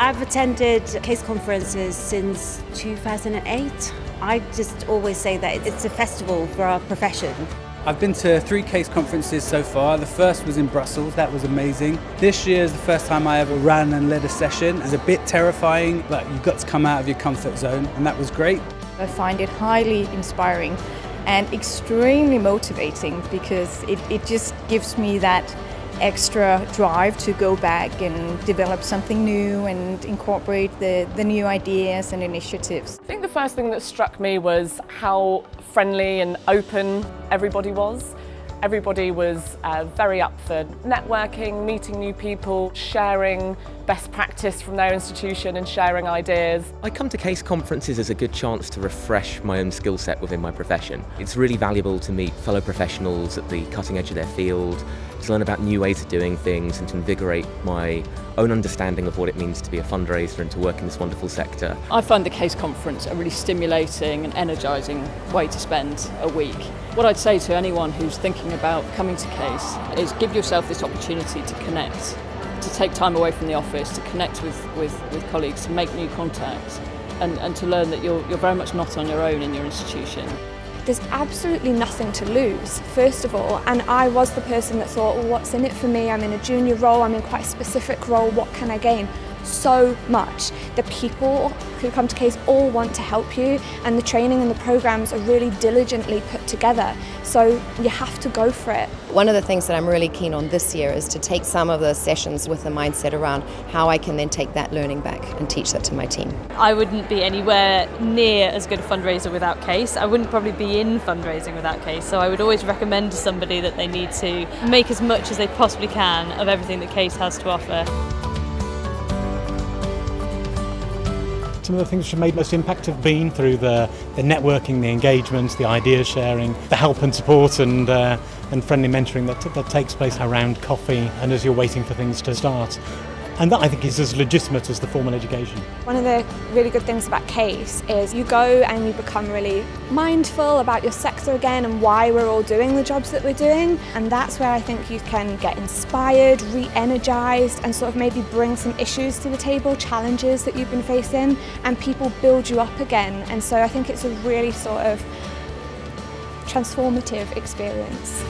I've attended CASE conferences since 2008. I just always say that it's a festival for our profession. I've been to three CASE conferences so far. The first was in Brussels, that was amazing. This year is the first time I ever ran and led a session. It's a bit terrifying, but you've got to come out of your comfort zone, and that was great. I find it highly inspiring and extremely motivating because it, it just gives me that extra drive to go back and develop something new and incorporate the, the new ideas and initiatives. I think the first thing that struck me was how friendly and open everybody was. Everybody was uh, very up for networking, meeting new people, sharing best practice from their institution and sharing ideas. I come to CASE conferences as a good chance to refresh my own skill set within my profession. It's really valuable to meet fellow professionals at the cutting edge of their field, to learn about new ways of doing things and to invigorate my own understanding of what it means to be a fundraiser and to work in this wonderful sector. I find the CASE conference a really stimulating and energising way to spend a week. What I'd say to anyone who's thinking about coming to CASE is give yourself this opportunity to connect, to take time away from the office, to connect with, with, with colleagues, to make new contacts and, and to learn that you're, you're very much not on your own in your institution there's absolutely nothing to lose, first of all. And I was the person that thought, well, what's in it for me? I'm in a junior role, I'm in quite a specific role, what can I gain? So much. The people who come to CASE all want to help you and the training and the programs are really diligently put together. So you have to go for it. One of the things that I'm really keen on this year is to take some of the sessions with a mindset around how I can then take that learning back and teach that to my team. I wouldn't be anywhere near as good a fundraiser without CASE. I wouldn't probably be in fundraising without CASE. So I would always recommend to somebody that they need to make as much as they possibly can of everything that CASE has to offer. Some of the things which have made most impact have been through the, the networking, the engagement, the idea sharing, the help and support and, uh, and friendly mentoring that, that takes place around coffee and as you're waiting for things to start. And that I think is as legitimate as the formal education. One of the really good things about CASE is you go and you become really mindful about your sector again and why we're all doing the jobs that we're doing. And that's where I think you can get inspired, re-energised and sort of maybe bring some issues to the table, challenges that you've been facing and people build you up again. And so I think it's a really sort of transformative experience.